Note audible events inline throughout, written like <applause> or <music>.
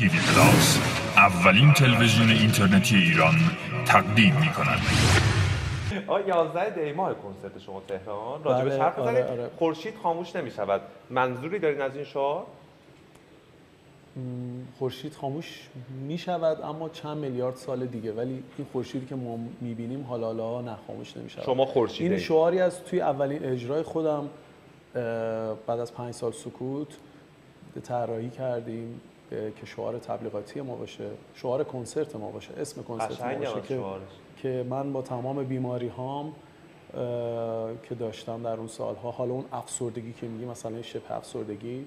تیوی پلاس اولین تلویزیون اینترنتی ایران تقدیم می کند آه 11 دی ماه کنسرت شما تهران. راجبش بله، حرف آره، بزنید. آره. خورشید خاموش نمی شود منظوری دارین از این شعار؟ خورشید خاموش می شود اما چند میلیارد سال دیگه. ولی این خورشیدی که ما می‌بینیم حالا حالا نه خاموش نمی شود شما خورشیده این. شعاری از توی اولین اجرای خودم بعد از پنج سال سکوت طراحی کردیم. که شعار تبلیغاتی ما باشه شعار کنسرت ما باشه اسم کنسرت ما باشه که. که من با تمام بیماری هام که داشتم در اون سالها حالا اون افسردگی که میگی مثلا شبه افسردگی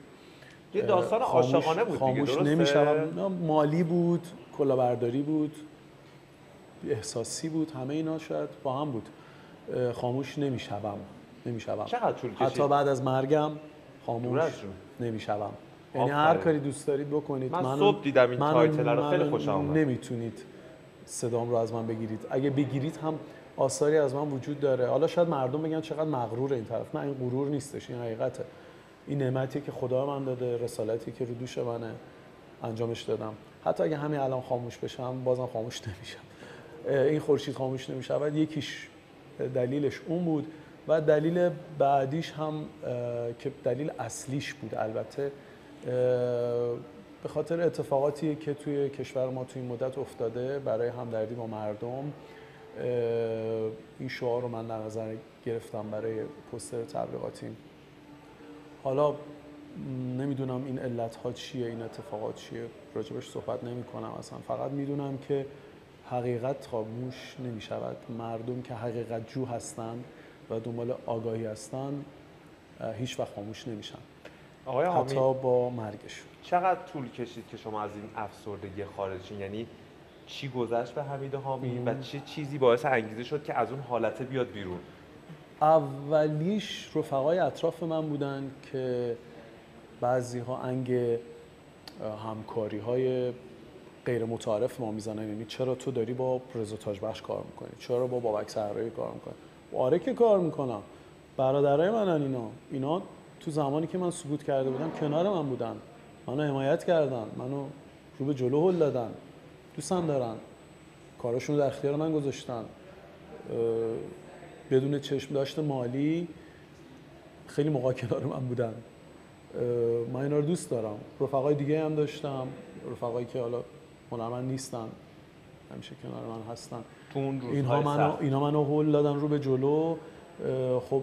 یه داستان عاشقانه بود خاموش نه، مالی بود کلاهبرداری بود احساسی بود همه اینا شاید با هم بود خاموش نمی‌شوم نمی‌شوم چقدر طول کشید؟ حتی بعد از مرگم خاموش. نمی‌شوم یعنی. هر کاری دوست دارید بکنید. من منو- صبح دیدم این تایتل رو، خیلی خوشم آمد. نمی‌تونید صدام رو از من بگیرید. اگه بگیرید هم آثاری از من وجود داره. حالا شاید مردم بگن چقدر مغرور این طرف. نه این غرور نیستش این حقیقته. این نعمتی که خدا من داده رسالتی که رو دوش منه انجامش دادم. حتی اگه همین الان خاموش بشم بازم خاموش نمیشم. این خورشید خاموش نمی‌شود. یکیش دلیلش اون بود. و دلیل بعدیش هم که دلیل اصلیش بود البته. به خاطر اتفاقاتی که توی کشور ما توی این مدت افتاده برای همدردی با مردم این شعار رو من در نظر گرفتم برای پوستر تبلیغاتیم حالا نمی‌دونم این علت ها چیه این اتفاقات چیه راجبش صحبت نمی کنم اصلا فقط می‌دونم که حقیقت خاموش نمی شود مردم که حقیقت جو هستن و دنبال آگاهی هستن اه، هیچ وقت خاموش نمیشن. آقای حتی حامی با مرگشون. چقدر طول کشید که شما از این افسردگی خارج شین یعنی چی گذشت به حمید حامی و چه چیزی باعث انگیزه شد که از اون حالته بیاد بیرون؟ اولیش رفقای اطراف من بودن که بعضی ها انگ همکاری های غیر متعارف ما می‌زنن. یعنی چرا تو داری با پرزوتاج بخش کار می‌کنی؟ چرا با بابک سهرایی کار می‌کنی؟ آره که کار می‌کنم. برادرای منن اینا. اینا تو زمانی که من سکوت کرده بودم کنار من بودن. منو حمایت کردن. منو رو به جلو هل دادن. دوستم دارن. کاراشون رو در اختیار من گذاشتن. بدون چشم داشت مالی خیلی موقع کنار من بودن. من اینا رو دوست دارم. رفقای دیگه هم داشتم. رفقایی که حالا هنرمند نیستن. همیشه کنار من هستن. تو اون اینها منو. اینا منو هول دادن رو به جلو. خب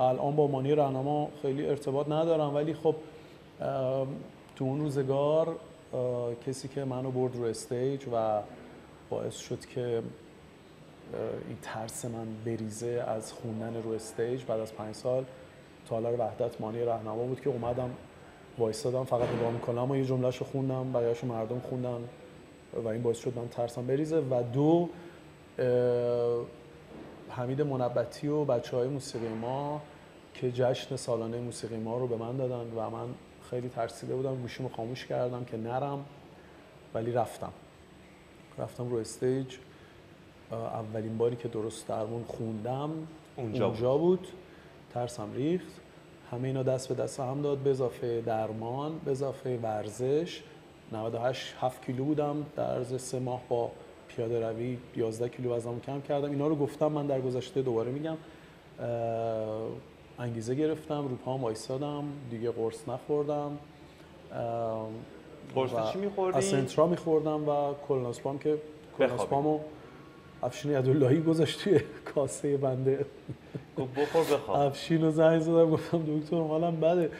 الان با مانی رهنما خیلی ارتباط ندارم ولی خب تو اون روزگار کسی که منو برد رو استیج و باعث شد که این ترس من بریزه از خوندن رو استیج بعد از پنج سال تالار وحدت مانی رهنما بود که اومدم وایستادم فقط نگاه می‌کنم و یه جملهشو خوندم بقیه‌شو مردم خوندن و این باعث شد من ترسم بریزه. و دو حمید منبتی و بچه های موسیقی ما که جشن سالانه موسیقی ما رو به من دادن و من خیلی ترسیده بودم گوشیمو خاموش کردم که نرم ولی رفتم. رفتم رو استیج. اولین باری که درست درمون خوندم اونجا اونجا بود. ترسم ریخت. همه اینا دست به دست هم داد. به اضافه درمان به اضافه ورزش. 98 7 کیلو بودم در عرض سه ماه با پیاده روی 11 کیلو وزنمو کم کردم. اینا رو گفتم من در گذشته دوباره میگم. انگیزه گرفتم رو پام وایسادم دیگه قرص نخوردم. قرص چی می‌خوردی؟ از سنترا میخوردم و کلوناسپام که کلوناسپامو افشین یداللهی گذاشت توی کاسه بنده. گفت بخور بخواب. افشین رو زنگ زدم گفتم دکتر حالم بده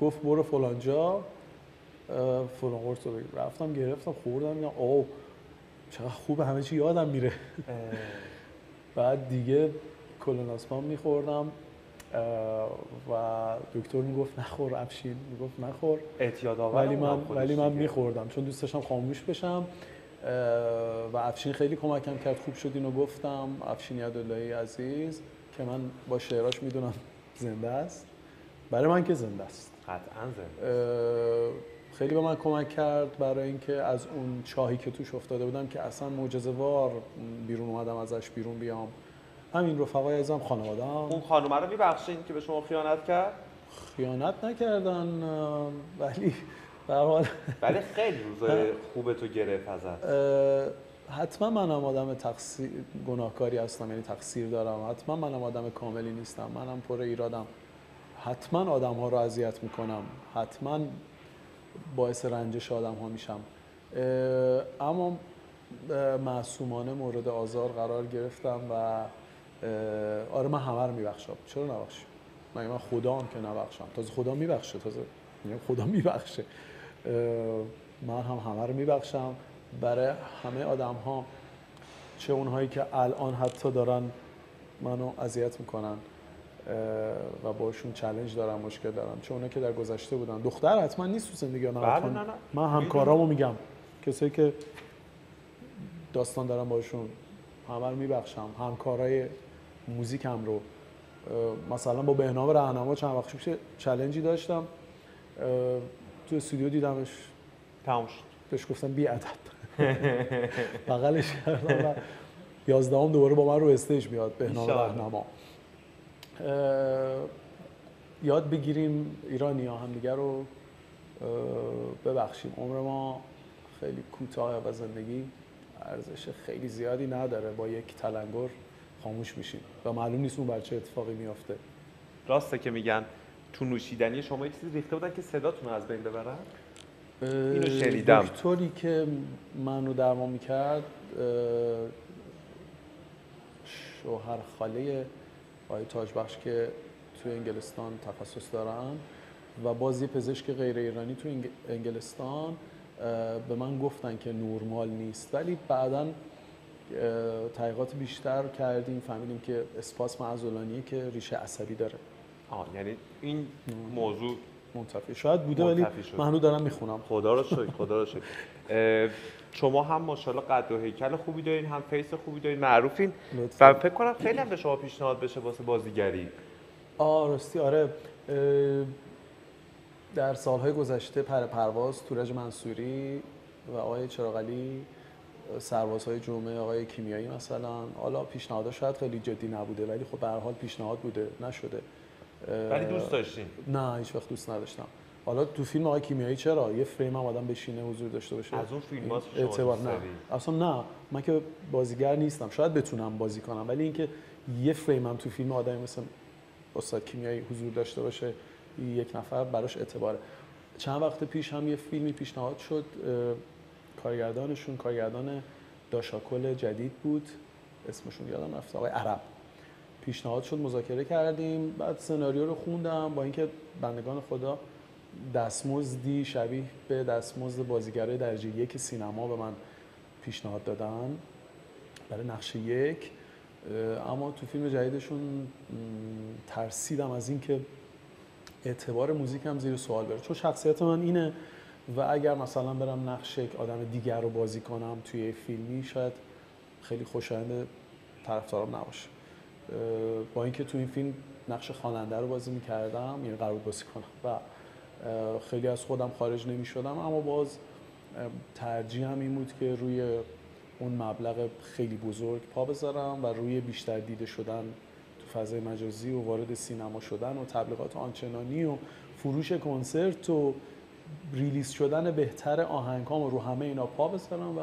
گفت برو فلان جا اه، فلان قرص رو بگیر رفتم گرفتم خوردم. میگم اوه. چقدر خوبه همه چی یادم میره. بعد دیگه کلوناسپام میخوردم و دکتر می‌گفت نخور افشین. می‌گفت نخور. اعتیاد ولی من ولی من. میخوردم. چون دوست داشتم خاموش بشم و افشین خیلی کمکم کرد. خوب شد اینو گفتم. افشین یداللهی عزیز که من با شعراش می‌دونم زنده است. برای من که زنده است. قطعا زنده خیلی به من کمک کرد برای اینکه از اون چاهی که توش افتاده بودم که اصلا معجزه وار بیرون اومدم ازش بیرون بیام. همین رفقای ازم خانواده اون خانومه رو میبخشین که به شما خیانت کرد؟ خیانت نکردن ولی به حال. ولی خیلی روزای <laughs> خوب تو گرفت ازت. حتما منم آدم تقصیر گناهکاری هستم یعنی تقصیر دارم. حتما منم آدم کاملی نیستم. منم پر ایرادم. حتما آدم ها رو اذیت می‌کنم. حتما باعث رنجش آدم ها میشم اما معصومانه مورد آزار قرار گرفتم و آره من همه رو میبخشم. چرا نبخشم مگه من خدا هم که نبخشم. تازه خدا میبخشه تازه میگم خدا میبخشه. من هم همه رو میبخشم. برای همه آدم ها چه اونهایی که الان حتی دارن منو اذیت می‌کنن. و باشون چلنج دارم مشکل دارم. چه اونایی که در گذشته بودن. دختر حتما نیست تو زندگی. بله، نه، نه. من همکارامو میگم. کسایی که داستان دارم باشون همه رو میبخشم. همکارای موزیکم رو. اه، مثلا با بهنام رهنما چند وقت پیش چلنجی داشتم. تو استودیو دیدمش. تموم شد. بهش گفتم بی ادب. <laughs> بغلش کردم و یازدهم دوباره با من رو استیج میاد. بهنام ایشالله. یاد بگیریم ایرانی ها همدیگه رو ببخشیم. عمر ما خیلی کوتاه و زندگی ارزش خیلی زیادی نداره. با یک تلنگر خاموش میشیم و معلوم نیست اون بر چه اتفاقی میافته. راسته که میگن تو نوشیدنی شما یه چیزی ریخته بودن که صداتون رو از بین ببرن؟ اینو شنیدم. دکتری که منو درمان می‌کرد شوهر خاله آقای تاجبخش که تو انگلستان تخصص دارن و باز یه پزشک غیر ایرانی تو انگ- انگلستان به من گفتن که نورمال نیست. ولی بعدا تحقیقات بیشتر کردیم فهمیدیم که اسپاسم عضلانیه که ریشه عصبی داره. آه یعنی این موضوع منتفی شاید بوده ولی منتفی شده. من هنوز دارم می‌خونم. خدا رو شکر خدا رو شکر. شما هم ماشاءالله قد و هیکل خوبی دارین هم فیس خوبی دارین معروفین. و فکر کنم خیلی هم به شما پیشنهاد بشه واسه بازیگری. آه راستی آره. در سالهای گذشته پر پرواز تورج منصوری و آقای چراغلی سربازهای جمعه آقای کیمیایی مثلا. حالا پیشنهادها شاید خیلی جدی نبوده ولی خب به هر حال پیشنهاد بوده نشده. ولی دوست داشتین؟ نه هیچ وقت دوست نداشتم. حالا تو فیلم آقای کیمیایی چرا؟ یه فریم هم آدم بشینه حضور داشته باشه. از اون این شما اعتبار نه؟ اصلا نه. من که بازیگر نیستم. شاید بتونم بازی کنم. ولی اینکه یه فریم هم تو فیلم آدمی مثل استاد کیمیایی حضور داشته باشه یک نفر براش اعتباره. چند وقت پیش هم یه فیلمی پیشنهاد شد کارگردانشون. کارگردان داشاکل جدید بود. اسمشون یادم رفته آقای عرب. پیشنهاد شد مذاکره کردیم. بعد سناریو رو خوندم. با اینکه بندگان خدا دستمزدی شبیه به دستمزد بازیگرای درجه یک سینما به من پیشنهاد دادن برای نقش یک. اما تو فیلم جدیدشون ترسیدم از اینکه اعتبار موزیکم زیر سوال بره. چون شخصیت من اینه و اگر مثلا برم نقش یک آدم دیگر رو بازی کنم توی فیلمی شاید خیلی خوشایند طرفدارام نباشه. با اینکه تو این فیلم نقش خواننده رو بازی می‌کردم یعنی قرار بازی کنم. و خیلی از خودم خارج نمی شدم اما باز اه، ترجیحم این بود که روی اون مبلغ خیلی بزرگ پا بذارم و روی بیشتر دیده شدن تو فضای مجازی و وارد سینما شدن و تبلیغات آنچنانی و فروش کنسرت و ریلیز شدن بهتر آهنگام و رو همه اینا پا بذارم و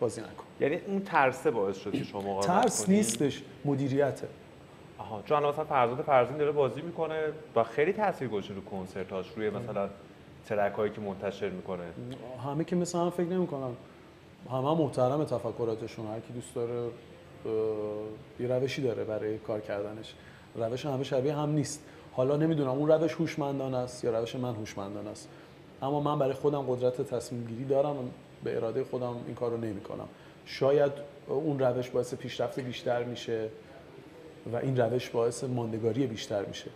بازی نکنم یعنی اون ترسه باعث شد که شما ترس؟ نیستش مدیریته آها چون الان مثلا فرزاد فرزین داره بازی می‌کنه و خیلی تاثیر گذاشته رو کنسرتاش روی مثلا ترک هایی که منتشر می‌کنه. همه که مثل هم فکر نمی‌کنن. همه محترم تفکراتشون هر کی دوست داره یه روشی داره برای کار کردنش. روش همه شبیه هم نیست. حالا نمی‌دونم اون روش هوشمندانه است یا روش من هوشمندانه است. اما من برای خودم قدرت تصمیم گیری دارم به اراده خودم این کار رو نمی کنم شاید اون روش باعث پیشرفت بیشتر میشه. و این روش باعث ماندگاری بیشتر میشه.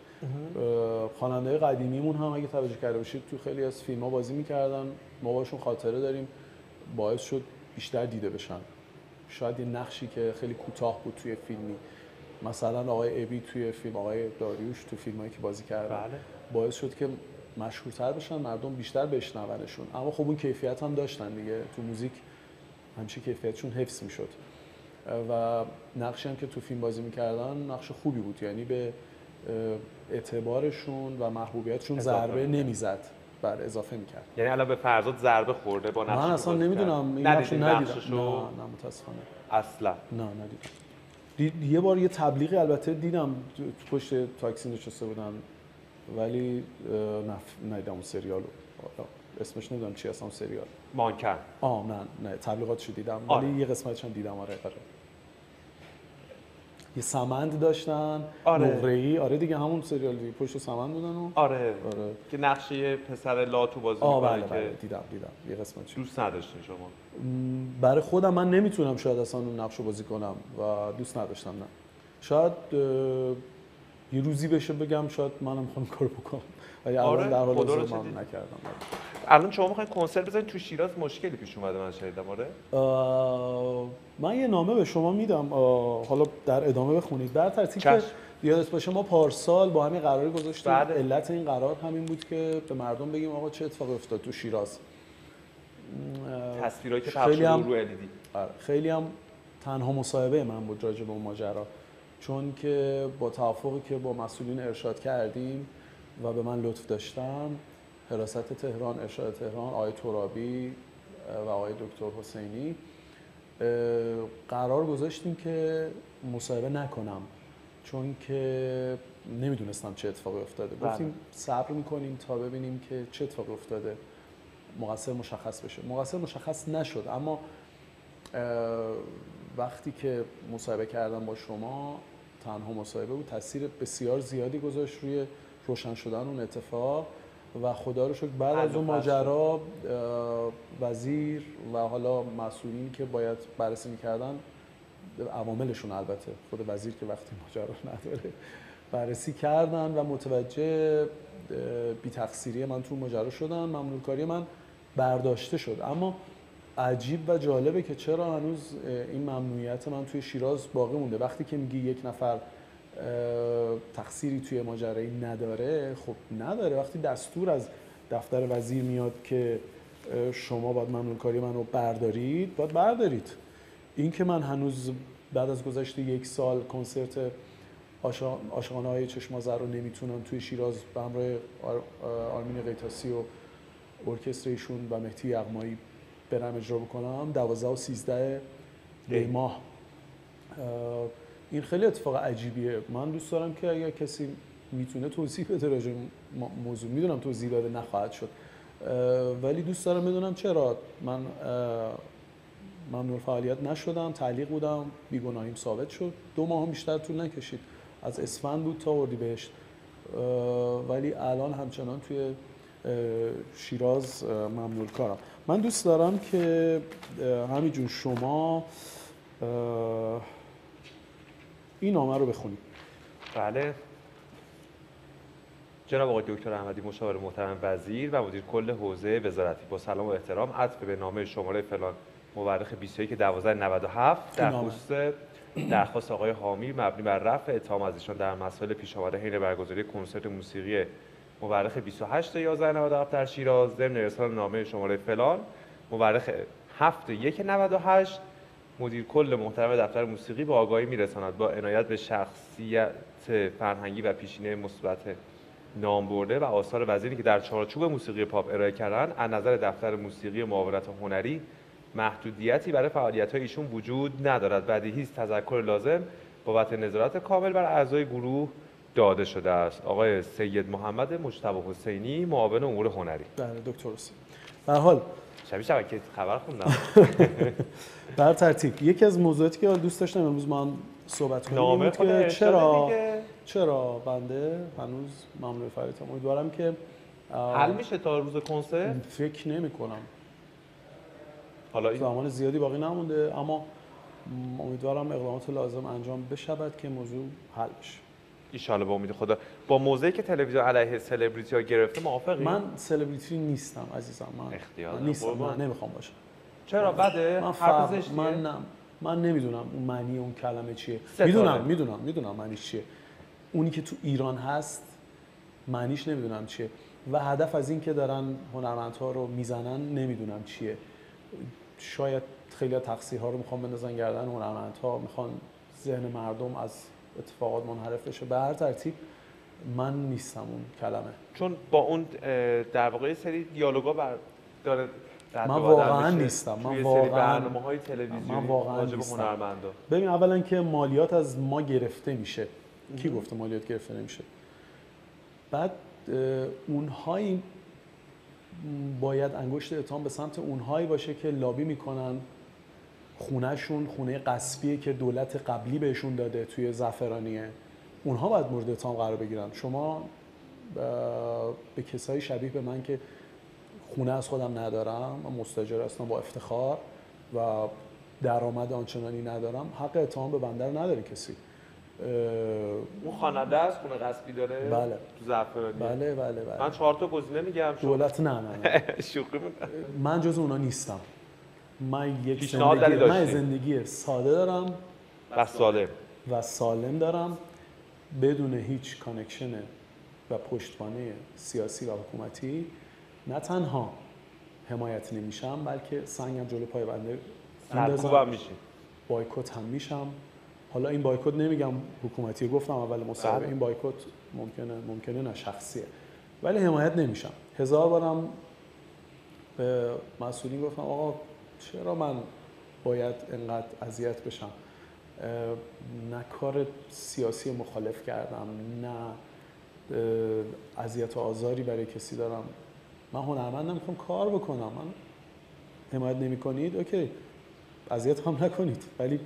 خواننده قدیمیمون هم اگه توجه کرده باشید تو خیلی از فیلم ها بازی می‌کردن. ما باشون خاطره داریم. باعث شد بیشتر دیده بشن. شاید یه نقشی که خیلی کوتاه بود توی فیلمی. مثلا آقای ابی توی فیلم آقای داریوش تو فیلمایی که بازی کردن. بله. باعث شد که مشهورتر بشن مردم بیشتر بشنونشون. اما خب اون کیفیت هم داشتن دیگه. تو موزیک همیشه کیفیتشون حفظ می‌شد. و نقشی هم که تو فیلم بازی می‌کردن نقش خوبی بود. یعنی به اعتبارشون و محبوبیتشون ضربه. نمی‌زد بله اضافه می‌کرد. یعنی الان به فرزاد ضربه خورده با نقش من اصلا نمی‌دونم. این نقش ندیدم؟ نه نه متاسفانه. اصلا. نه ندیدم. دی- یه بار یه تبلیغی البته دیدم تو پشت تاکسی نشسته بودن ولی نه ندیدم اون سریالو. اسمش نمی‌دونم چی اصلا سریال. مانکن. آه نه نه تبلیغاتشو دیدم. آره. ولی یه قسمتش هم دیدم آره آره. یه سمند داشتن. آره. نقره‌ای. آره دیگه همون سریال دیگه. پشت سمند بودن و آره. آره. که نقشه پسر لاتو بازی آه می‌کنه بله که بله. دیدم دیدم. یه قسمتش دوست نداشتین شما. برای خودم من نمی‌تونم شاید اصلا اون نقش رو بازی کنم و دوست نداشتم نه. شاید یه روزی بشه بگم شاید منم می‌خوام کار بکنم. ولی الان آره، در حال حاضر من؟ نکردم. الان شما می‌خواین کنسرت بزنید تو شیراز مشکلی پیش اومده من شنیدم آره؟ من یه نامه به شما میدم. حالا در ادامه بخونید. در ترتیب که. یادت باشه ما پارسال با همین قراری گذاشتیم. بله. علت این قرار همین بود که به مردم بگیم آقا چه اتفاقی افتاد تو شیراز. تصویرایی که خیلی هم رو LED. آره، خیلی هم تنها مصاحبه من بود راجع به اون ماجرا. چون که با توافقی که با مسئولین ارشاد کردیم و به من لطف داشتن حراست تهران ارشاد تهران آقای ترابی و آقای دکتر حسینی قرار گذاشتیم که مصاحبه نکنم چون که نمی‌دونستم چه اتفاقی افتاده. بله. گفتیم صبر می‌کنیم تا ببینیم که چه اتفاقی افتاده. مقصر مشخص بشه. مقصر مشخص نشد اما وقتی که مصاحبه کردم با شما تنها مصاحبه بود تاثیر بسیار زیادی گذاشت روی روشن شدن اون اتفاق و خدا رو شکر بعد از اون ماجرا وزیر و حالا مسئولینی که باید بررسی می‌کردن عواملشون البته خود وزیر که وقتی ماجرا نداره بررسی کردن و متوجه بی تقصیری من تو ماجرا شدن ممنون کاری من برداشته شد. اما عجیب و جالبه که چرا هنوز این ممنوعیت من توی شیراز باقی مونده. وقتی که میگی یک نفر تقصیری توی ماجرایی نداره خب نداره. وقتی دستور از دفتر وزیر میاد که شما باید ممنون کاری من رو بردارید باید بردارید. این که من هنوز بعد از گذشت یک سال کنسرت عاشقانه های چشم آذر رو نمی‌تونم توی شیراز به همراه آر- آرمین قیتاسی و ارکستر ایشون و مهدی یغمایی برم اجرا بکنم 12 و 13 دی. ماه. اه، این خیلی اتفاق عجیبیه. من دوست دارم که اگر کسی می‌تونه توضیح بده راجع موضوع. می‌دونم توضیح داده نخواهد شد. ولی دوست دارم بدونم چرا. من ممنوع فعالیت نشدم تعلیق بودم بیگناهیم ثابت شد. دو ماه بیشتر طول نکشید. از اسفند بود تا اردیبهشت ولی الان همچنان توی شیراز ممنوع کارم. من دوست دارم که اه، همینجور شما این نامه رو بخونید بله. جناب آقای دکتر احمدی مشاور محترم وزیر و مدیر کل حوزه وزارتی. با سلام و احترام عطف به نامه شماره فلان مورخ 21 12 97 در. خصوص درخواست آقای حامی مبنی بر رفع اتهام از ایشان در مسائل پیش آمده حین برگزاری کنسرت موسیقی مورخ 28 11 97 در شیراز ضمن ارسال نامه شماره فلان. مورخ 7 1 98 مدیر کل محترم دفتر موسیقی به آگاهی میرساند. با عنایت به شخصیت فرهنگی و پیشینه مثبت نام برده و آثار وزیری که در چارچوب موسیقی پاپ ارائه کردن از نظر دفتر موسیقی معاونت هنری محدودیتی برای فعالیت ایشون وجود ندارد. بدیهی است تذکر لازم بابت نظارت کامل بر اعضای گروه داده شده است. آقای سید محمد مجتبی حسینی معاون امور هنری. بله دکتر حسین. به حال. شبیه شبکه خبر خوندم. <laughs> بر ترتیب یکی از موضوعاتی که دوست داشتم امروز ما هم صحبت کنیم که چرا دیگه. چرا بنده هنوز ممنوع فعالیتم امیدوارم که حل میشه تا روز کنسرت؟ فکر نمی کنم. حالا این زمان زیادی باقی نمونده اما امیدوارم اقدامات لازم انجام بشود که موضوع حل بشه. ایشالا با امید خدا. با موضعی که تلویزیون علیه سلبریتی ها گرفته موافقی؟ من سلبریتی نیستم عزیزم. من اختیار من. نیستم قربان. من نمی‌خوام باشم چرا؟ بده. من فرق؟ من نه. من نمی‌دونم اون معنی اون کلمه چیه. می‌دونم می‌دونم می‌دونم معنیش چیه. اونی که تو ایران هست معنیش نمی‌دونم چیه. و هدف از این که دارن هنرمندها رو می‌زنن نمی‌دونم چیه. شاید خیلی تقصیرها رو می‌خوان بندازن گردن هنرمندها می‌خوان ذهن مردم از اتفاقات منحرف بشه. به هر ترتیب من نیستم اون کلمه. چون با اون در واقع سری دیالوگا بر داره من واقعاً نیستم. من واقعاً- برنامه های تلویزیونی من واقعاً نیستم. هنرمندا. ببین اولا که مالیات از ما گرفته میشه. کی گفته مالیات گرفته نمیشه؟ بعد اونهایی باید انگشت اتهام به سمت اونهایی باشه که لابی می‌کنن. خونهشون خونه قصبیه که دولت قبلی بهشون داده توی زعفرانیه. اونها باید مورد اتهام قرار بگیرن. شما به کسایی شبیه به من که خونه از خودم ندارم من مستاجر هستم با افتخار و درآمد آنچنانی ندارم حق اتهام به بنده رو نداره کسی. اون خواننده است خونه غصبی داره؟ بله. تو زعفرانی. بله بله بله. من چهار تا گزینه میگم دولت نه نه نه. <laughs> شوخی. من جز اونا نیستم. من یک زندگی من؟ زندگی ساده دارم و سالم. و سالم دارم. بدون هیچ connection و پشتوانه سیاسی و حکومتی نه تنها حمایت نمیشم بلکه سنگم جلو پای بنده. سرکوبم میشی. بایکوت هم میشم. حالا این بایکوت نمیگم حکومتی گفتم اول مصاحبه. بله. این بایکوت ممکنه ممکنه نه شخصیه. ولی حمایت نمیشم. هزار بارم به مسئولین گفتم آقا چرا من باید انقدر اذیت بشم؟ نه کار سیاسی مخالف کردم نه اذیت و آزاری برای کسی دارم. من هنرمندم می‌خوام کار بکنم. من حمایت نمی کنید اوکی. اذیت هم نکنید ولی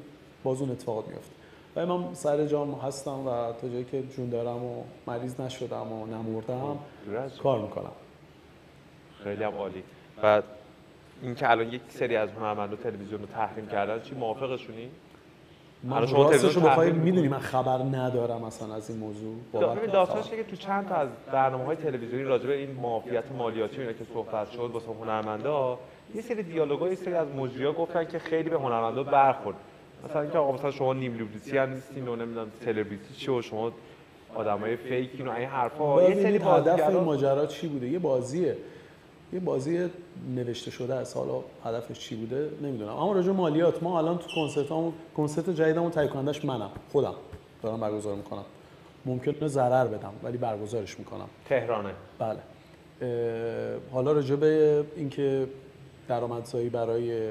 باز اون اتفاقات میفته ولی من سر جام هستم و تا جایی که جون دارم و مریض نشدم و نمردم از- کار می‌کنم. خیلی هم عالی. و اینکه الان یک سری از هنرمندا تلویزیون رو تحریم کردن چی موافقشونی؟ من شما راستش رو تلویزیون بخوای می‌دونی من خبر ندارم اصلا از این موضوع. باور ببین. داستانش که تو چند تا از برنامه های تلویزیونی راجع به این معافیت مالیاتی اینا که صحبت شد واسه هنرمندا یه سری دیالوگا یه سری از مجریا گفتن که خیلی به هنرمندا برخورد. مثلا اینکه آقا مثلا شما نیم لوبریسی هم نیستین و نمی‌دونم سلبریتی چی و شما آدمای فیکین و این حرفا یه سری هدف این ماجرا چی بوده؟ یه بازیه. یه بازی نوشته شده است حالا هدفش چی بوده نمی‌دونم. اما راجع مالیات ما الان تو کنسرتامون کنسرت جدیدمون تهیه کنندش منم خودم. دارم برگزار می‌کنم. ممکنه ضرر بدم ولی برگزارش می‌کنم. تهرانه. بله. حالا راجع به اینکه درآمدزایی برای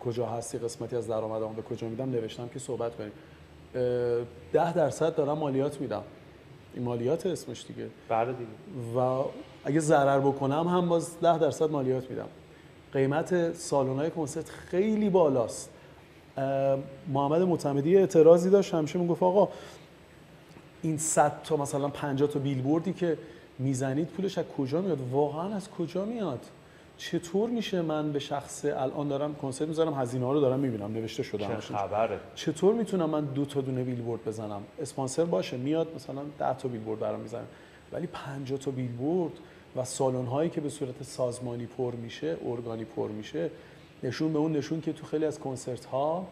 کجا هستی قسمتی از درآمدمو به کجا میدم نوشتم که صحبت کنیم. ده درصد دارم مالیات میدم. این مالیات اسمش دیگه. بله دیگه. و اگه ضرر بکنم هم باز 10 درصد مالیات میدم. قیمت سالن‌های کنسرت خیلی بالاست. محمد معتمدی اعتراضی داشت همیشه می‌گفت آقا این 100 تا مثلا 50 تا بیلبوردی که می‌زنید پولش از کجا میاد؟ واقعا از کجا میاد؟ چطور میشه من به شخص الان دارم کنسرت می‌ذارم هزینه ها رو دارم می‌بینم نوشته شده چه. خبره. چطور می‌تونم من دو تا دونه بیلبورد بزنم؟ اسپانسر باشه میاد مثلا 10 تا بیلبورد برام می‌زنه. ولی 50 تا بیلبورد؟ و سالن هایی که به صورت سازمانی پر میشه ارگانی پر میشه نشون به اون نشون که تو خیلی از کنسرت ها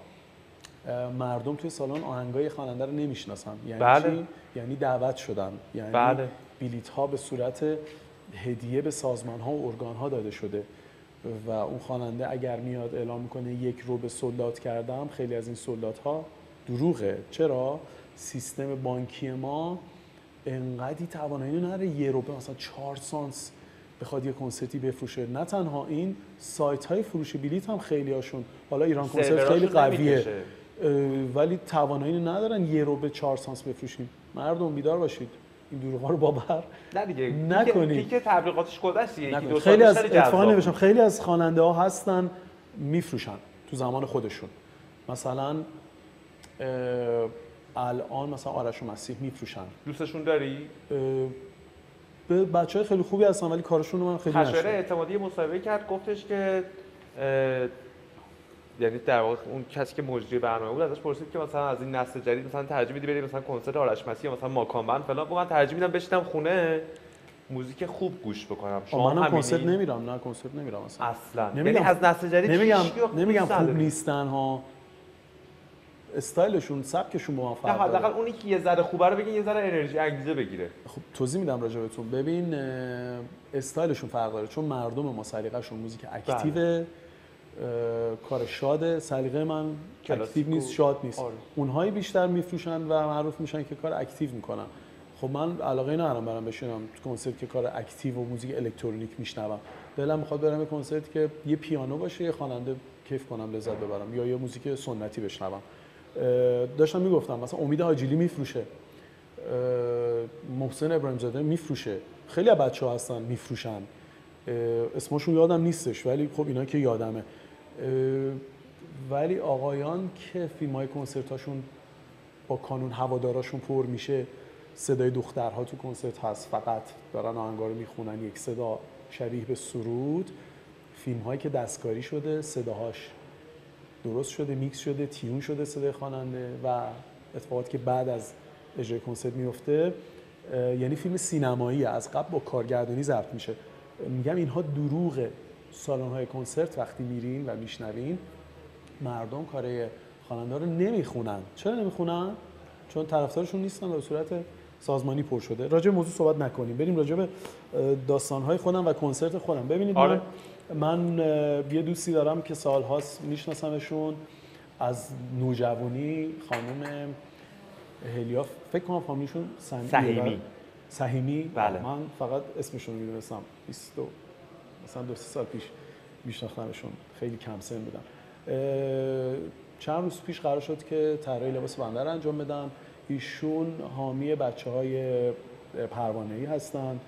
مردم توی سالن آهنگای خواننده رو نمی‌شناسن. یعنی بله. چی؟ یعنی دعوت شدن. یعنی بله. بلیت ها به صورت هدیه به سازمان ها و ارگان ها داده شده. و اون خواننده اگر میاد اعلام می‌کنه یک رو به سولدات کردم خیلی از این سولدات ها دروغه. چرا؟ سیستم بانکی ما انقدی توانایی نداره. یه رو به مثلا چهار سانس بخواد یه کنسرتی بفروشه. نه تنها این سایت های فروش بلیت هم خیلی هاشون حالا ایران کنسرت خیلی قویه. ولی توانایی ندارن یه رو به چهار سانس بفروشیم. مردم بیدار باشید. این دروغ رو باور نه دیگه. نکنید. پیک تبلیغاتش گذشت یکی. دو خیلی از اتفاقا نوشتم. خیلی از خواننده ها هستن میفروشن تو زمان خودشون. مثلا الان مثلا آرش و مسیح میفروشن. دوستشون داری؟ به بچه های خیلی خوبی هستن ولی کارشون رو من خیلی نشدم اعتمادی مصاحبه کرد گفتش که یعنی در واقع اون کسی که مجری برنامه بود ازش پرسید که مثلا از این نسل جدید مثلا ترجیح میدی بری مثلا کنسرت آرش مسیح یا مثلا ماکان بند فلان. من ترجیح میدم بشینم خونه موزیک خوب گوش بکنم. شما منم همینی؟ کنسرت نمیرم نه کنسرت نمیرم اصلا. اصلا. نمیگم- یعنی از نسل جدید نمیگم نمیگم خوب؟ نیستن ها. استایلشون سبکشون با من فرق داره. حداقل اونی که یه ذره خوبه رو بگین یه ذره انرژی انگیزه بگیره. خب توضیح میدم راجع بهتون. ببین استایلشون فرق داره چون مردم ما سلیقه‌شون موزیک اکتیو بله. کار شاده سلیقه من اکتیو نیست شاد نیست. آره. اونهایی بیشتر میفروشن و معروف میشن که کار اکتیو می‌کنن. خب من علاقه ندارم برم بشینم تو کنسرت که کار اکتیو و موزیک الکترونیک میشنوم. دلم می‌خواد برم یه کنسرت که یه پیانو باشه یه خواننده کیف کنم لذت ببرم یا یه موزیک سنتی بشنوم. داشتم می‌گفتم مثلا امید حاجیلی میفروشه. محسن ابراهیم زاده میفروشه. خیلی بچه ها هستن میفروشن. اسمشون یادم نیستش ولی خب اینا که یادمه. ولی آقایان که فیلم های کنسرتاشون با کانون هواداراشون پر میشه صدای دخترها تو کنسرت هست. فقط دارن آهنگا رو می‌خونن یک صدا شبیه به سرود. فیلم هایی که دستکاری شده صداهاش. درست شده میکس شده تیون شده صدای خواننده و اتفاقاتی که بعد از اجرای کنسرت میفته یعنی فیلم سینمایی از قبل با کارگردانی ضبط میشه. میگم اینها دروغ سالن های کنسرت وقتی میرین و میشنوین مردم کارای خواننده رو نمی‌خونن. چرا نمی‌خونن؟ چون طرفدارشون نیستن و به صورت سازمانی پر شده. راجع به موضوع صحبت نکنیم. بریم راجع به داستانهای خودم و کنسرت خودم. ببینید آره. من من یه دوستی دارم که سالهاست میشناسمشون. از نوجوانی خانم هلیا فکر کنم فامیلیشون سهیمی. سهیمی. بله. من فقط اسمشون رو می‌دونستم. 20 و- مثلا دو سه سال پیش میشناختمشون. خیلی کم سن بودن اه، چند روز پیش قرار شد که طراحی لباس بنده رو انجام بدم. ایشون حامی بچه های پروانه ای هستن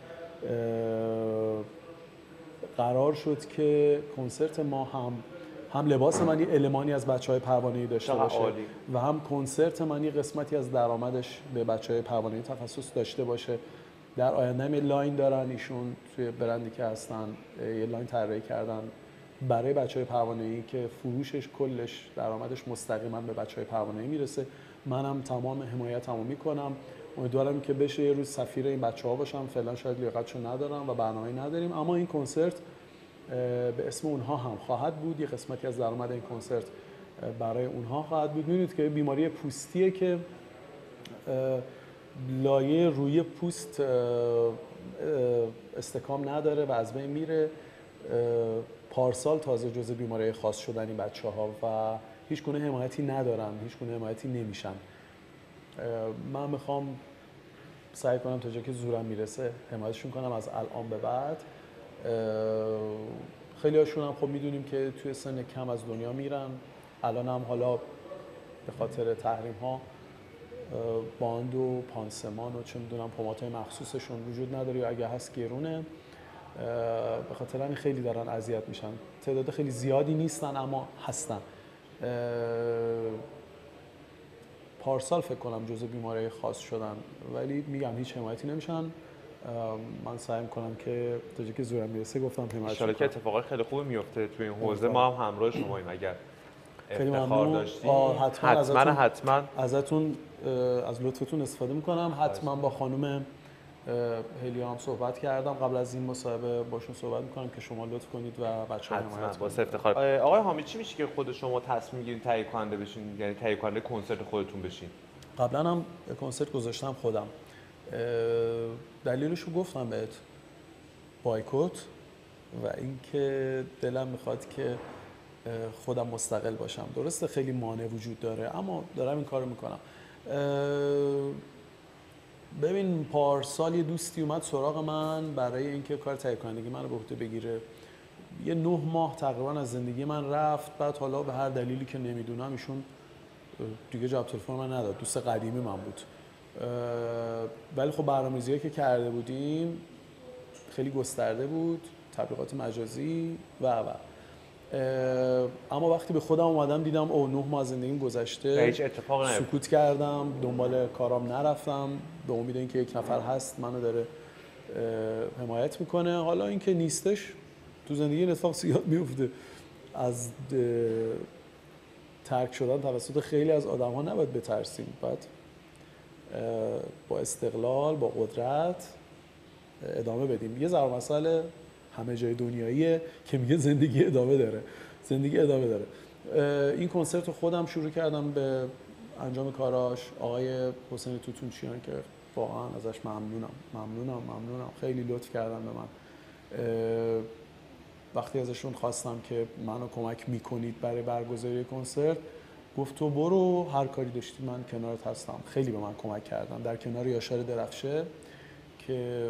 قرار شد که کنسرت ما هم هم لباس من یه المانی از بچه های پروانه داشته باشه عالی. و هم کنسرت من یه قسمتی از درآمدش به بچه های پروانه اختصاص داشته باشه. در آینده هم یه line دارن ایشون توی برندی که هستن یه line طراحی کردن برای بچه های پروانه ای که فروشش کلش درآمدش مستقیما به بچه های پروانه ای می‌رسه. منم تمام حمایتمو می‌کنم. امیدوارم که بشه یه روز سفیر این بچه ها باشم. فعلا شاید لیاقتشو ندارم و برنامه نداریم. اما این کنسرت به اسم اونها هم خواهد بود. یه قسمتی از درآمد این کنسرت برای اونها خواهد بود. می‌دونید که بیماری پوستیه که لایه روی پوست استکام نداره و از بین میره. پارسال تازه جزء بیماری خاص شدن این بچه ها و هیچ گونه حمایتی ندارن. هیچ گونه حمایتی نمیشن. من می‌خوام سعی کنم تا جایی که زورم می‌رسه حمایتشون کنم از الان به بعد. خیلی هاشون هم خب می‌دونیم که توی سن کم از دنیا میرن. الان هم حالا به خاطر تحریم ها باند و پانسمان و چه می‌دونم پمادهای مخصوصشون وجود نداره یا اگه هست گرونه. به خاطر همین خیلی دارن اذیت میشن. تعداد خیلی زیادی نیستن اما هستن. پارسال فکر کنم جزء بیماری خاص شدن. ولی میگم هیچ حمایتی نمیشن. من سعی می‌کنم که تا که زورم می‌رسه گفتم حمایت انشالله که اتفاقای خیلی خوبی میفته توی این حوزه. ما هم همراه شماییم اگر خیلی افتخار. داشتیم. حتما حتما ازتون- حتما. ازتون از لطفتون استفاده می‌کنم. حتما با خانم هلیا هم صحبت کردم. قبل از این مصاحبه باشون صحبت می‌کنم که شما لطف کنید و بچه ها حتما حمایت با کنید. افتخار آقای حامی چی میشه که خود شما تصمیم گیری تهیه کننده بشین؟ یعنی تهیه کننده کنسرت خودتون بشین. قبلا هم کنسرت گذاشتم خودم. دلیلش رو گفتم بهت. بایکوت و اینکه دلم می‌خواد که خودم مستقل باشم. درسته خیلی مانع وجود داره اما دارم این کارو می‌کنم. ببین پارسال یه دوستی اومد سراغ من برای اینکه کار تهیه کنندگی من رو به عهده بگیره. یه نه ماه تقریبا از زندگی من رفت بعد حالا به هر دلیلی که نمی‌دونم ایشون دیگه جواب تلفن من نداد. دوست قدیمی من بود. ولی خب برنامه‌ریزی‌هایی که کرده بودیم خیلی گسترده بود تبلیغات مجازی و و. اما وقتی به خودم اومدم دیدم او نه ماه زندگیم گذشته. هیچ اتفاق. سکوت کردم دنبال کارام نرفتم. به امید اینکه یک نفر هست منو داره حمایت می‌کنه. حالا اینکه نیستش تو زندگی این اتفاق زیاد میفته از ترک شدن توسط خیلی از آدم ها نباید بترسیم. باید با استقلال با قدرت ادامه بدیم. یه ضرب مسئله همه جای دنیاییه که میگه زندگی ادامه داره. زندگی ادامه داره. این کنسرت رو خودم شروع کردم به انجام کاراش. آقای حسین توتونچیان که واقعا ازش ممنونم. ممنونم ممنونم. خیلی لطف کردن به من. وقتی ازشون خواستم که منو کمک می‌کنید برای برگزاری کنسرت گفت تو برو هر کاری داشتی من کنارت هستم. خیلی به من کمک کردن. در کنار یاشار درفشه که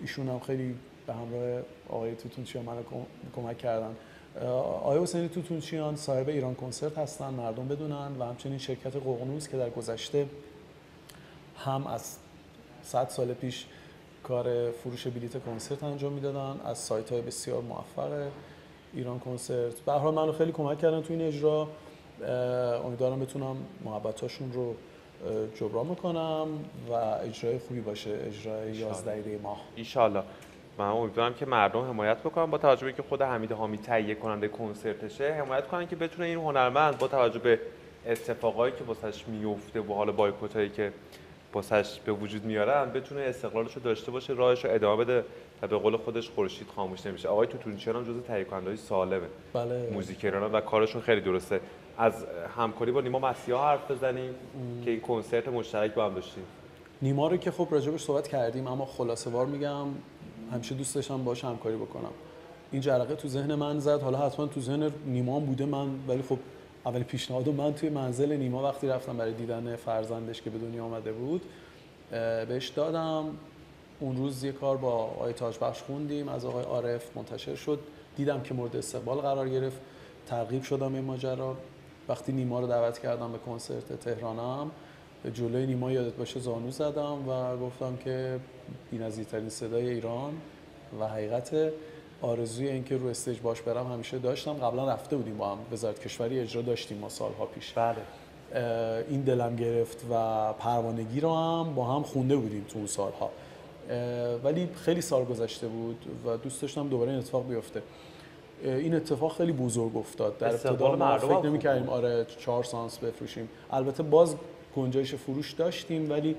ایشون هم خیلی به همراه آقای توتونچیان من کمک کردن. آقای حسینی توتونچیان صاحب ایران کنسرت هستن مردم بدونن و همچنین شرکت ققنوس که در گذشته هم از 100 سال پیش کار فروش بلیت کنسرت انجام می‌دادن از سایت های بسیار موفق ایران کنسرت. به حال منو خیلی کمک کردن تو این اجرا. امیدوارم بتونم محبتاشون رو جبران می‌کنم و اجرای خوبی باشه اجرای 11 دقیقه ماه. ان من امیدوارم که مردم حمایت بکنن با توجه به که خود حمید حامی تهیه کننده کنسرتشه. حمایت کنن که بتونه این هنرمند با توجه به اتفاقایی که واسش میفته و حال بایکوتایی که واسش به وجود میارن بتونه استقلالش رو داشته باشه راهش رو ادامه بده و به قول خودش خورشید خاموش نمیشه. آقای توتونچیان هم جزو تهیه کننده سالمه. بله. موزیکران و کارشون خیلی درسته. از همکاری با نیما مسیحا حرف بزنیم که این کنسرت مشترک با هم داشتیم. نیما رو که خب راجبش صحبت کردیم اما خلاصه وار میگم همیشه دوست داشتم باش همکاری بکنم. این جرقه تو ذهن من زد حالا حتما تو ذهن نیما بوده من ولی خب اول پیشنهاد من توی منزل نیما وقتی رفتم برای دیدن فرزندش که به دنیا آمده بود بهش دادم. اون روز یه کار با آقای تاج بخش خوندیم از آقای عارف منتشر شد. دیدم که مورد استقبال قرار گرفت. ترغیب شدم این ماجرا. وقتی نیما رو دعوت کردم به کنسرت تهرانم جلوی نیما یادت باشه زانو زدم و گفتم که بی‌نظیرترین صدای ایران و حقیقت آرزوی اینکه رو استیج باش برم همیشه داشتم. قبلا رفته بودیم با هم وزارت کشوری اجرا داشتیم ما سالها پیش. بله. این دلم گرفت و پروانگی رو هم با هم خونده بودیم تو اون سالها. ولی خیلی سال گذشته بود و دوست داشتم دوباره این اتفاق بیفته. این اتفاق خیلی بزرگ افتاد. در ابتدا ما فکر نمی‌کردیم آره چهار سانس بفروشیم. البته باز گنجایش فروش داشتیم ولی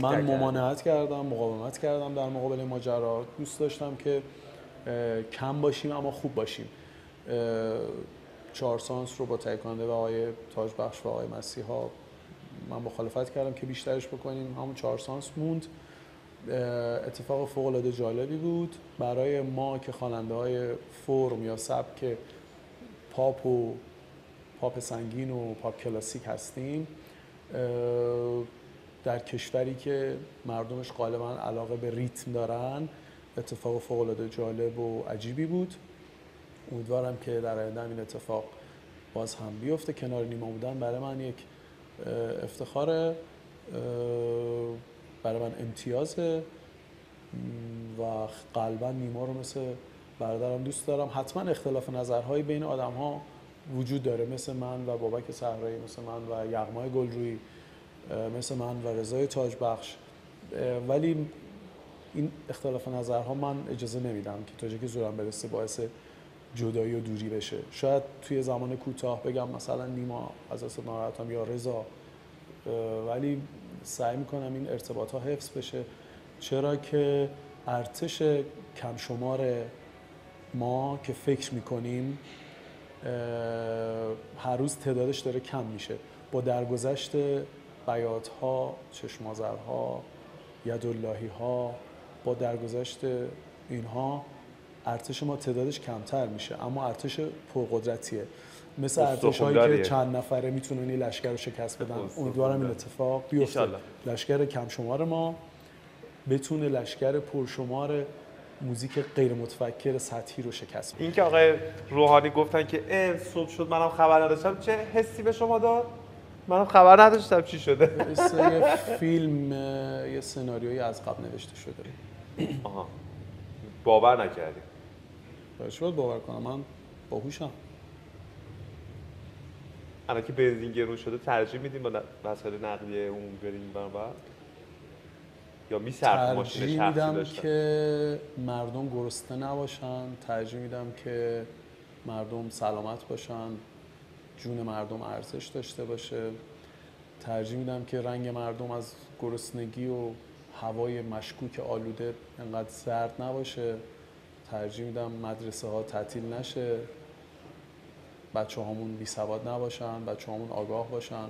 من ممانعت کردم مقاومت کردم در مقابل ماجرا. دوست داشتم که کم باشیم اما خوب باشیم. چهار سانس رو با تهیه کننده و آقای تاج بخش و آقای مسیحا من مخالفت کردم که بیشترش بکنیم. همون چهار سانس موند. اتفاق فوق العاده جالبی بود. برای ما که خواننده های فرم یا سبک پاپ و پاپ سنگین و پاپ کلاسیک هستیم در کشوری که مردمش غالبا علاقه به ریتم دارن اتفاق فوق العاده جالب و عجیبی بود. امیدوارم که در آینده این اتفاق باز هم بیفته. کنار نیما بودن برای من یک افتخاره. برای من امتیازه. و قلبا نیما رو مثل برادرم دوست دارم. حتما اختلاف نظرهایی بین آدم ها وجود داره. مثل من و بابک صحرایی مثل من و یغمای گلرویی مثل من و رضای تاج بخش ولی این اختلاف نظرها من اجازه نمیدم که تا که زورم برسه باعث جدایی و دوری بشه. شاید توی زمان کوتاه بگم مثلا نیما از اصلا ناراحتم یا رضا. ولی سعی می‌کنم این ارتباط ها حفظ بشه. چرا که ارتش کم شمار ما که فکر می‌کنیم هر روز تعدادش داره کم میشه. با درگذشت بیات ها چشمازر ها یداللهی ها با درگذشت اینها ارتش ما تعدادش کمتر میشه. اما ارتش پرقدرتیه. مثل ارتش هایی که چند نفره می‌تونن این لشکر رو شکست بدن. امیدوارم این اتفاق بیفته. لشکر کم شمار ما بتونه لشکر پرشمار موزیک غیر متفکر سطحی رو شکست بده این که آقای روحانی گفتن که اه صبح شد منم خبر نداشتم چه حسی به شما داد؟ منم خبر نداشتم چی شده. <laughs> یه فیلم یه سناریویی از قبل نوشته شده. آها. باور نکردی. شد باور کنم. من باهوشم. الان که بنزین گرون شده ترجیح میدیم با مسئله نقلیه اون بریم بعد یا میصرف ماشین شخصی میدم که مردم گرسنه نباشن. ترجیح میدم که مردم سلامت باشن. جون مردم ارزش داشته باشه. ترجیح میدم که رنگ مردم از گرسنگی و هوای مشکوک آلوده انقدر زرد نباشه. ترجیح میدم مدرسه ها تعطیل نشه. بچه هامون بی سواد نباشن. بچه هامون آگاه باشن.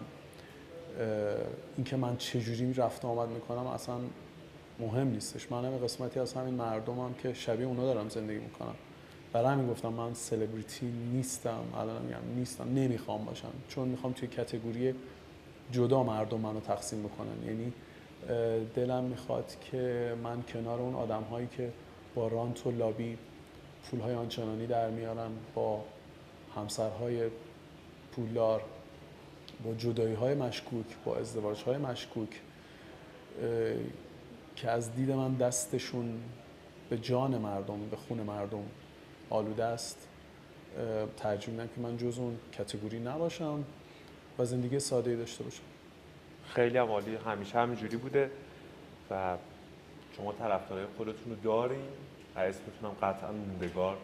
اینکه من چجوری رفت آمد می‌کنم اصلا مهم نیستش. من همه قسمتی از همین مردمم که شبیه اونا دارم زندگی می‌کنم. برای همین گفتم من سلبریتی نیستم. الان میگم نیستم. نمی‌خوام باشم. چون می‌خوام توی کتگوری جدا مردم منو تقسیم بکنن. یعنی دلم می‌خواد که من کنار اون آدم هایی که با رانت و لابی پول های آنچنانی در میارن با همسرهای پولدار با جدایی های مشکوک با ازدواج های مشکوک که از دید من دستشون به جان مردم به خون مردم آلوده است ترجیح میدم که من جز اون کتگوری نباشم و زندگی ساده داشته باشم. خیلی هم عالی. همیشه همینجوری بوده و شما طرفدارای خودتون رو دارین و اسمتون هم قطعا موندگار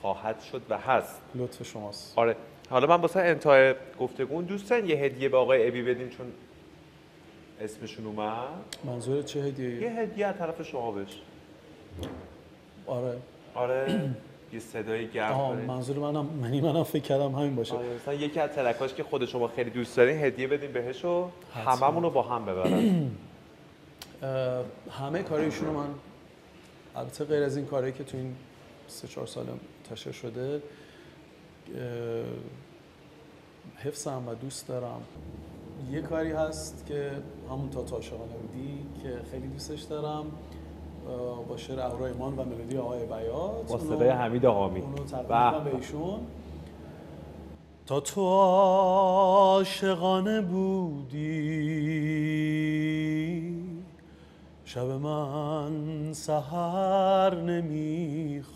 خواهد شد و هست. لطف شماست. آره. حالا من واسه انتهای گفتگون دوستان یه هدیه به آقای ابی بدین چون اسمشون اومد؟ منظور چه هدیه یه هدیه از طرف شما بش آره. آره. یه صدای گرم کنین. منظور منم منی منم فکر کردم همین باشه. آره، مثلا یکی از ترکاش که خود شما خیلی دوست دارین هدیه بدین بهش و. هممون رو با هم ببرن. <clears throat> همه کارایشون رو من البته غیر از این کارهایی که تو این سه چهار سال منتشر شده حفظم و دوست دارم. یه کاری هست که همون تا عاشقانه بودی که خیلی دوستش دارم با شعر اهورا ایمان و ملودی آقای بیات. با صدای حمید حامی اونو تقدیم. به ایشون تا تو عاشقانه بودی شب من سهر نمی‌خواست.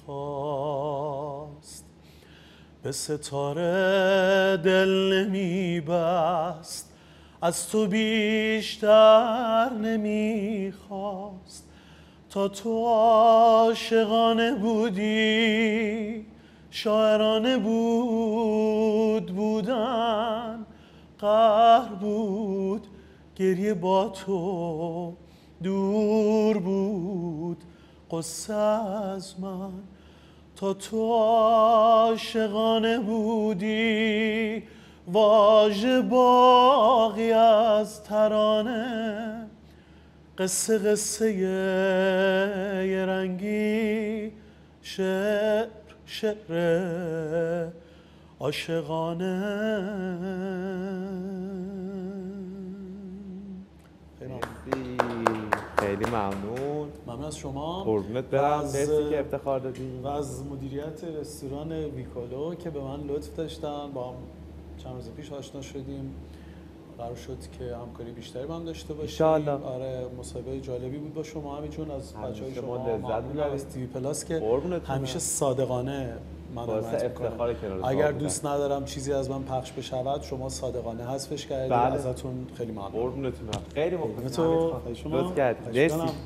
به ستاره دل نمیبست. از تو بیشتر نمی‌خواست. تا تو عاشقانه بودی شاعرانه بود بودن قهر بود. گریه با تو دور بود قصه از من. تا تو عاشقانه بودی واژه باقی از ترانه. قصه قصه یه رنگی شعر شعر عاشقانه. خیلی ممنون. ممنون از شما. قربونت برم. مرسی که افتخار دادی. و از مدیریت رستوران ویکولو که به من لطف داشتن با هم چند روز پیش آشنا شدیم قرار شد که همکاری بیشتری با هم داشته باشیم. آره مصاحبه جالبی بود با شما همینجون از همیشه بچه های ما شما لذت. از تیوی پلاس که همیشه. صادقانه من. افتخار اگر. دوست ندارم چیزی از من پخش بشود شما صادقانه حذفش کردید بله. ازتون خیلی ممنون قربونتون خیلی خان. شما لطف کردی خواهش مرسی